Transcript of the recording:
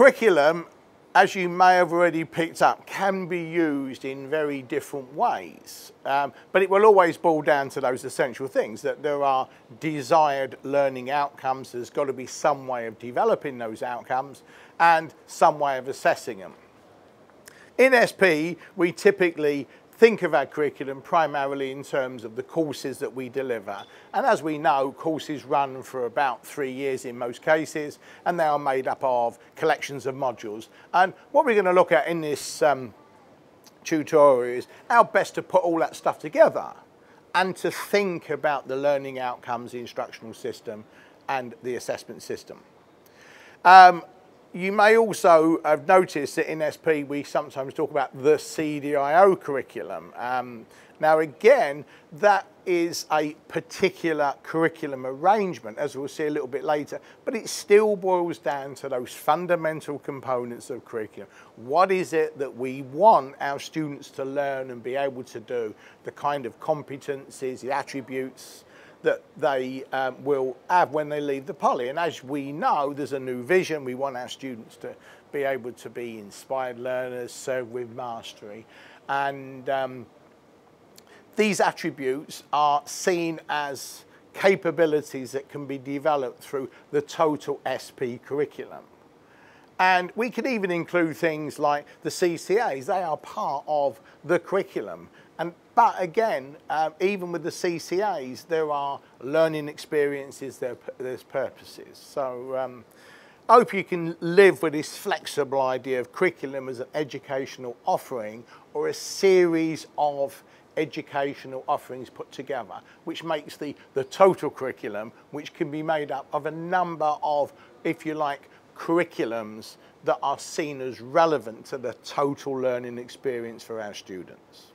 curriculum, as you may have already picked up, can be used in very different ways. Um, but it will always boil down to those essential things, that there are desired learning outcomes, there's got to be some way of developing those outcomes, and some way of assessing them. In SP, we typically think of our curriculum primarily in terms of the courses that we deliver. And as we know, courses run for about three years in most cases, and they are made up of collections of modules. And what we're going to look at in this um, tutorial is how best to put all that stuff together and to think about the learning outcomes, the instructional system, and the assessment system. Um, you may also have noticed that in SP we sometimes talk about the CDIO curriculum. Um, now again, that is a particular curriculum arrangement, as we'll see a little bit later, but it still boils down to those fundamental components of curriculum. What is it that we want our students to learn and be able to do? The kind of competencies, the attributes, that they um, will have when they leave the poly. And as we know, there's a new vision. We want our students to be able to be inspired learners, serve with mastery. And um, these attributes are seen as capabilities that can be developed through the total SP curriculum. And we could even include things like the CCAs. They are part of the curriculum. And, but again, um, even with the CCAs, there are learning experiences, there, there's purposes. So um, I hope you can live with this flexible idea of curriculum as an educational offering or a series of educational offerings put together, which makes the, the total curriculum, which can be made up of a number of, if you like, curriculums that are seen as relevant to the total learning experience for our students.